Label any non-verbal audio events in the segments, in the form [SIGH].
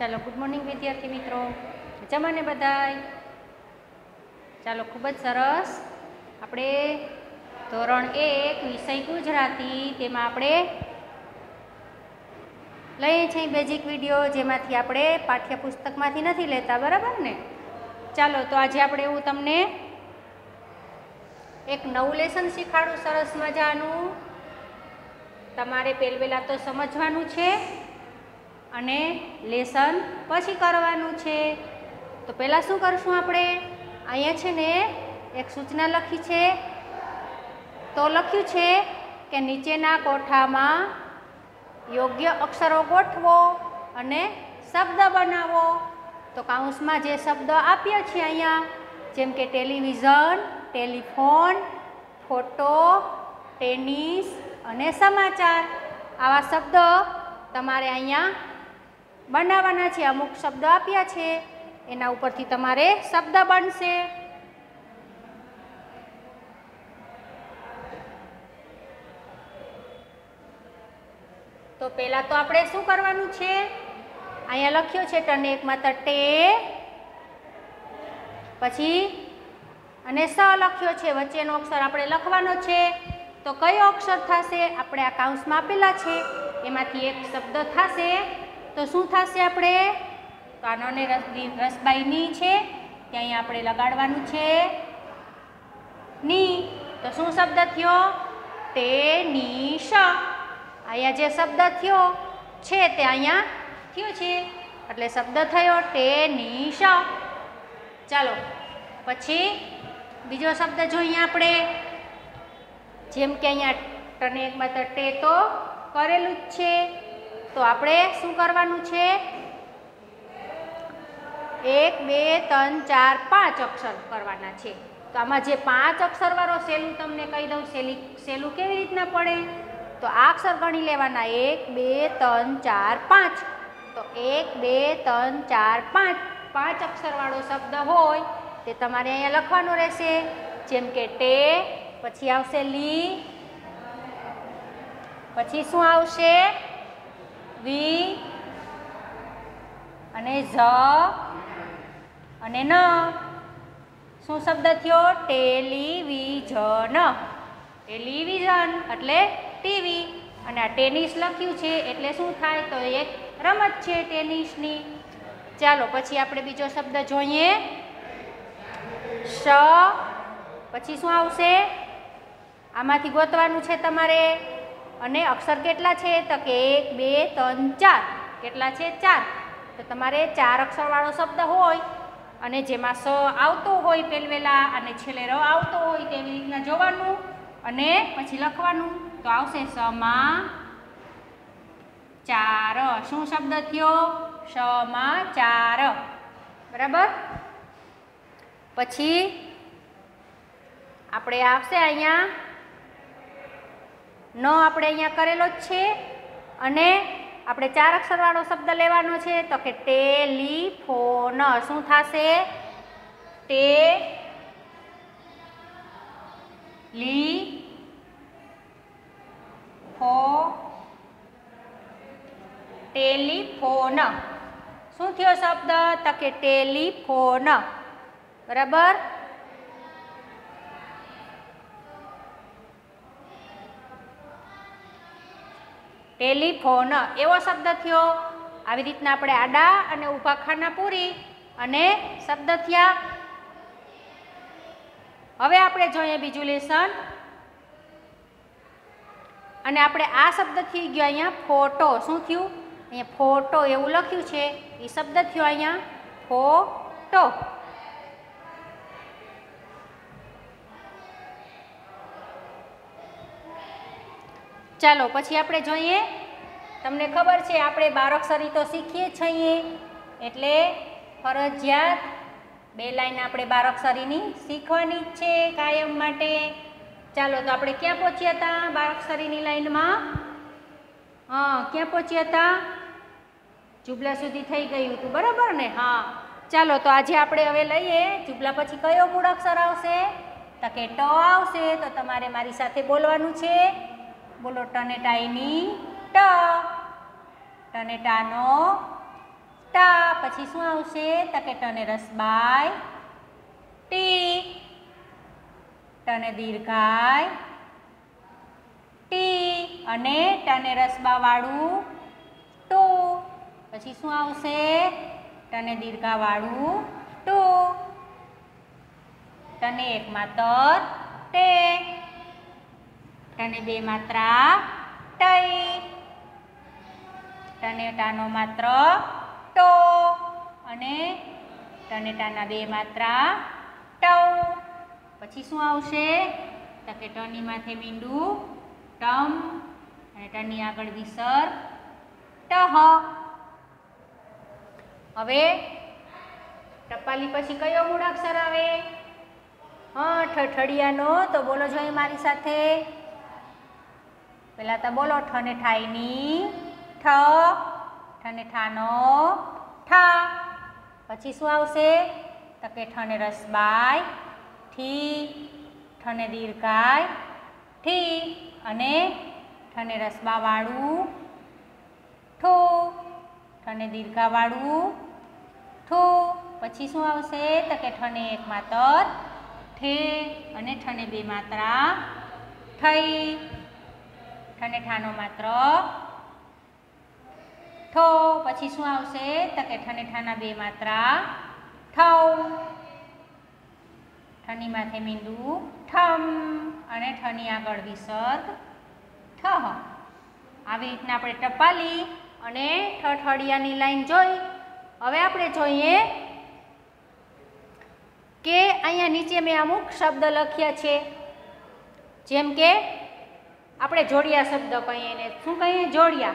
ચાલો good morning વિદ્યાર્થી મિત્રો. જમાને બધાય? ચાલો, ખૂબ જ સરસ. આપણે ધોરણ એક, વિષય ગુજરાતી, તેમાં આપણે લઈએ છીએ બેઝિક વીડિયો જેમાંથી આપણે પાઠ્યપુસ્તકમાંથી નથી લેતા, બરાબર ને? ચાલો, તો આજે આપણે હું તમને એક નવું લેસન શીખાડું, સરસ મજાનું. તમારે પહેલવેલા તો સમજવાનું છે. અને લેસન પછી કરવાનું છે. તો પહેલાં શું કરશું આપણે? અહીંયા છે ને એક સૂચના લખી છે. તો લખ્યું છે કે નીચેના કોઠામાં યોગ્ય અક્ષરો ગોઠવો અને શબ્દ બનાવો. તો કાઉન્સમાં જે શબ્દ આપ્યા છે અહીંયા, જેમ કે ટેલિવિઝન, ટેલિફોન, ફોટો, ટેનિસ અને સમાચાર. આવા શબ્દ તમારે અહીંયા બનાવવાના છે, અમુક શબ્દ આપ્યા છે. એના ઉપરથી તમારે શબ્દ બનશે. તો પહેલાં તો આપણે શું કરવાનું છે? અહીંયા લખ્યો છે ટને એક માત્ર ટે. પછી અને સ લખ્યો છે, વચ્ચેનો અક્ષર આપણે લખવાનો છે. તો કયો અક્ષર થશે? આપણે આ કાઉન્સમાં આપેલા છે. એમાંથી એક શબ્દ થશે. તો શું થશે આપણે? તો આનોને રસબાઈની છે. ત્યાં આપણે લગાડવાનું છે. ની. તો શું શબ્દ થયો? તે ની શ. અહીંયા જે શબ્દ થયો છે તે અહીંયા થયો છે. એટલે શબ્દ થયો તે ની શ. ચાલો, પછી બીજો શબ્દ જોઈએ આપણે. જેમ કે અહીંયા ટને એકમાં તો ટે તો કરેલું જ છે. તો આપણે શું કરવાનું છે? એક, બે, ત્રણ, ચાર, પાંચ અક્ષર કરવાના છે. તો આમાં જે પાંચ અક્ષરવાળો સેલું તમને કહી દઉં, સેલી, સેલું કેવી રીતના પડે? તો આ અક્ષર ગણી લેવાના. એક, બે, ત્રણ, ચાર, પાંચ. તો એક, બે, ત્રણ, ચાર, પાંચ. પાંચ અક્ષરવાળો શબ્દ હોય તે તમારે અહીંયા લખવાનો રહેશે. જેમ કે ટે, પછી આવશે લી, પછી શું આવશે? વી અને ઝ અને ન. શું શબ્દ થયો? ટેલિવિઝન. ટેલિવિઝન એટલે ટીવી. અને આ ટેનિસ લખ્યું છે એટલે શું થાય? તો એક રમત છે ટેનિસની. ચાલો, પછી આપણે બીજો શબ્દ જોઈએ. શ પછી શું આવશે? આમાંથી ગોતવાનું છે તમારે. અને અક્ષર કેટલા છે? તો કે એક, બે, ત્રણ, ચાર. કેટલા છે? ચાર. તો તમારે ચાર અક્ષરવાળો શબ્દ હોય અને જેમાં સ આવતો હોય પહેલવેલા અને છેલ્લે ર આવતો હોય તેવી રીતના જોવાનું અને પછી લખવાનું. તો આવશે સમા ચાર. શું શબ્દ થયો? સમા ચાર. બરાબર? પછી આપણે આવશે અહીંયા ન આપણે અહીંયા કરેલો જ છે. અને આપણે ચાર અક્ષરવાળો શબ્દ લેવાનો છે તો કે ટેલિફોન. શું થશે? ટે લી ફો ટેલિફોન. શું થયો શબ્દ? તો કે ટેલિફોન. બરાબર? ટેલિફોન. એવો શબ્દ થયો. આવી રીતના આપણે આડા અને ઊભા ખાના પૂરી અને શબ્દ થયા. હવે આપણે જોઈએ બીજું લેસન. અને આપણે આ શબ્દ થઈ ગયો અહીંયા ફોટો. શું થયું? અહીંયા ફોટો એવું લખ્યું છે. એ શબ્દ થયો અહીંયા ફોટો. ચાલો, પછી આપણે જોઈએ. તમને ખબર છે, આપણે બારક્ષરી તો શીખીએ છીએ. એટલે ફરજિયાત બે લાઈન આપણે બારક્ષરીની શીખવાની જ છે કાયમ માટે. ચાલો, તો આપણે ક્યાં પહોંચ્યા હતા બારક્ષરીની લાઈનમાં? હા, ક્યાં પહોંચ્યા હતા? જુબલા સુધી થઈ ગયું હતું, બરાબર ને? હા. ચાલો, તો આજે આપણે હવે લઈએ, જુબલા પછી કયો મૂળ અક્ષર આવશે? તો કે ટ આવશે, તો તમારે મારી સાથે બોલવાનું છે. બોલો ટનેટાઈની ટ. ટનેટાનો ટા. પછી શું આવશે? તો કે ટને રસબાય ટી. ટને દીર્ઘાય ટી. અને ટને રસબાવાળું ટુ. પછી શું આવશે? ટને દીર્ઘાવાળું ટુ. ટને એક તર ટે ટને બે માત્રા ટઈ ટનેટાનો માત્ર ટો. અને ટનેટાના બે માત્રા ટવ પછી શું આવશે? તો કે ટની માથે મીંડું ટમ અને ટની આગળ વિસર ટહ. હવે ટપાલી પછી કયો મૂળાક્ષર આવે? હા ઠઠડિયાનો તો બોલો જોઈએ મારી સાથે. પહેલાં તો બોલો ઠને ઠાઈની ઠ ઠને ઠાનો ઠા. પછી શું આવશે? તો કે ઠને રસબાય ઠી, ઠને દીર્ઘાય ઠી અને ઠને રસબાવાળું ઠો. ઠને દીર્ઘાવાળું ઠો. પછી શું આવશે? તો કે ઠને એક માત્ર, ઠે અને ઠને બે માત્રા થઈ ઠને ઠાનો માત્ર. ઠો પછી શું આવશે? તો કે ઠને ઠાના બે માત્રા. ઠવ ઠની માથે મીંડુ. ઠમ. અને ઠની આગળ વિસર્ગ. ઠ. આવી રીતના આપણે ટપાલી અને ઠઠડિયાની લાઈન જોઈ. હવે આપણે જોઈએ કે અહીંયા નીચે મેં અમુક શબ્દ લખ્યા છે. જેમ કે આપણે જોડિયા શબ્દ કહીએ એને શું કહીએ? જોડિયા.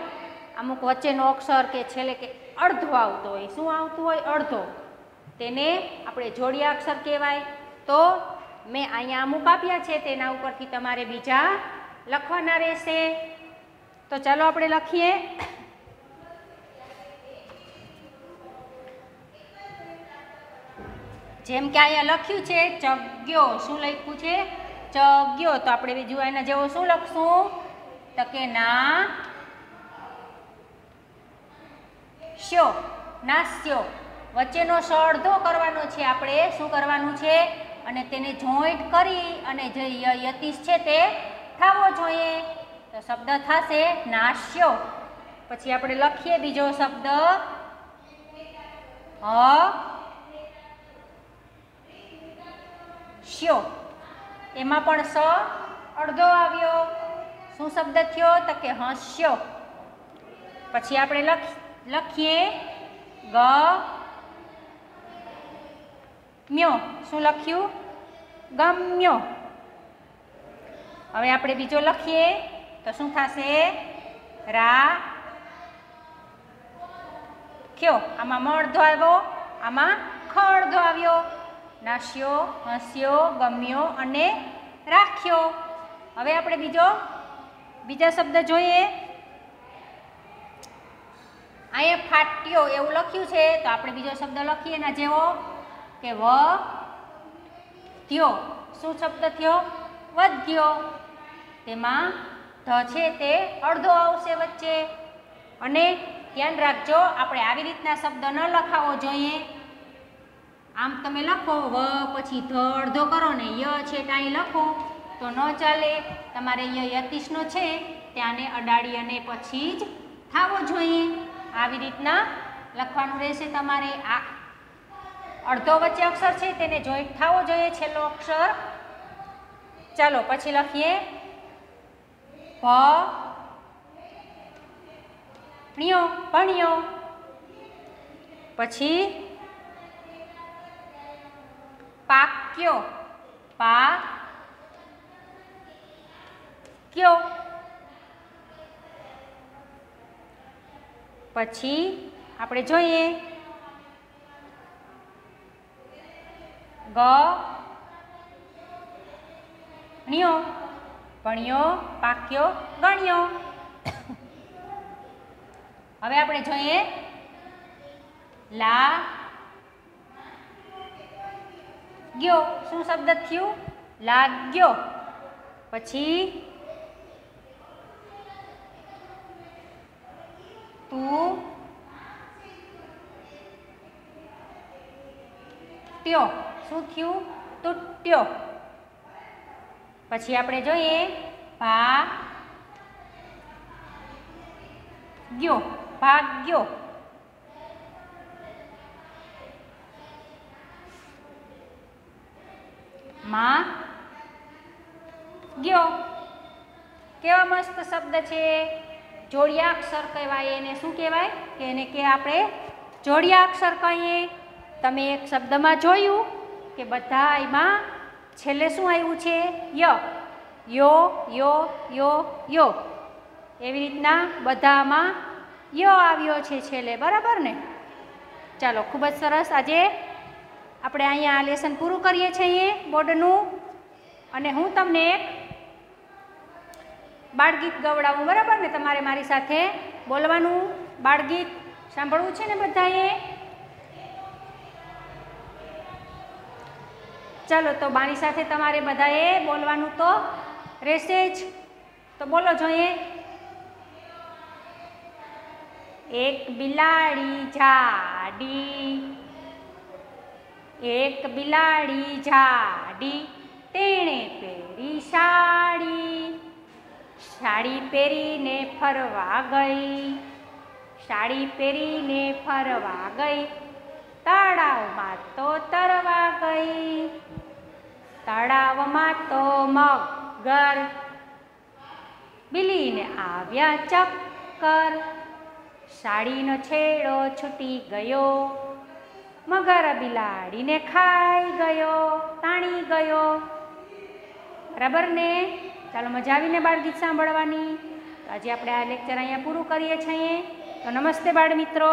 અમુક વચ્ચેનો અક્ષર કે છેલ્લે કે અડધો આવતો હોય. શું આવતું હોય? અડધો. તેને આપણે જોડિયા અક્ષર કહેવાય. તો મેં અહીંયા અમુક આપ્યા છે. તેના ઉપરથી તમારે બીજા લખવાના રહેશે. તો ચાલો આપણે લખીએ. જેમ કે અહીંયા લખ્યું છે, ચગ્યો. શું લખ્યું છે? ચગ્યો તો આપણે બીજું એના જેવો શું લખશું? તો કે ના. શ્યો, નાસ્યો. વચ્ચેનો સ કરવાનો છે આપણે. શું કરવાનું છે? અને તેને જોઈન્ટ કરી અને જે યતિશ છે તે થવો જોઈએ. તો શબ્દ થશે નાશ્યો પછી આપણે લખીએ બીજો શબ્દ. હ. શ્યો. એમાં પણ સ અડધો આવ્યો. શું શબ્દ થયો? તો કે હસ્યો. પછી આપણે લખ, લખીએ. ગ. મ્યો. શું લખ્યું? ગમ્યો. હવે આપણે બીજો લખીએ. તો શું થશે? રા. ખ્યો. આમાં મ અડધો આવ્યો. આમાં ખ અડધો આવ્યો. નાશ્યો હસ્યો, ગમ્યો અને રાખ્યો. હવે આપણે બીજો, બીજા શબ્દ જોઈએ. અહીંયા ફાટ્યો એવું લખ્યું છે, તો આપણે બીજો શબ્દ લખીએ એના જેવો કે વ, થયો. શું શબ્દ થયો? વધ્યો. તેમાં ધ છે તે અડધો આવશે વચ્ચે. અને ધ્યાન રાખજો, આપણે આવી રીતના શબ્દ ન લખાવો જોઈએ. આમ તમે લખો, વ, પછી ધ, અડધો કરો ને ય છે ત્યાં લખો. તો ન ચાલે. તમારે ય યતિશનો છે, ત્યાંને અડાડી અને પછી જ થાવો જોઈએ. આવી રીતના લખવાનું રહેશે તમારે. આ અડધો વચ્ચે અક્ષર છે, તેને જોઈન્ટ થવો જોઈએ છેલ્લો અક્ષર. ચાલો, પછી લખીએ. ભણ્યો ણ્યો ભણ્યો પછી પાક્યો. પા ક્યો? પછી આપણે જોઈએ. ગ. ણ્યો ભણ્યો પાક્યો, ગણ્યો. [COUGHS] હવે આપણે જોઈએ. લા. ગયો. શું શબ્દ થયું? લાગ્યો. પછી? તું? ટ્યો શું થયું? તૂટ્યો. પછી આપણે જોઈએ. ભા ગયો ભાગ્યો. માં ગયો. કેવા મસ્ત શબ્દ છે. જોડિયા અક્ષર કહેવાય એને. શું કહેવાય? કે એને કે આપણે જોડિયા અક્ષર કહીએ. તમે એક શબ્દમાં જોયું કે બધા એમાં છેલ્લે શું આવ્યું છે? ય. યો યો યો યો. એવી રીતના બધામાં યો આવ્યો છે છેલ્લે. બરાબર ને? ચાલો, ખૂબ જ સરસ. આજે આપણે અહીંયા આ લેસન પૂરું કરીએ છીએ બોર્ડનું. અને હું તમને એક બાળગીત ગવડાવું, બરાબર ને? તમારે મારી સાથે બોલવાનું, બાળગીત સાંભળવું છે ને બધાએ? ચાલો, તો મારી સાથે તમારે બધાએ બોલવાનું તો રહેશે જ. તો બોલો જોઈએ. એક બિલાડી જાડી એક બિલાડી જાડી, તેણે પહેરી સાડી. સાડી પહેરીને ફરવા ગઈ, સાડી પહેરીને ફરવા ગઈ, તળાવમાં તો તરવા ગઈ. તળાવમાં તો મગર, બિલીને આવ્યા ચક્કર. સાડીનો છેડો છૂટી ગયો મગર બિલાડીને ખાઈ ગયો, તાણી ગયો. બરાબર ને? ચાલો મજા આવીને બાળ ગીત સાંભળવાની આજે આપણે આ લેક્ચર અહીંયા પૂરું કરીએ છીએ. તો નમસ્તે બાળ મિત્રો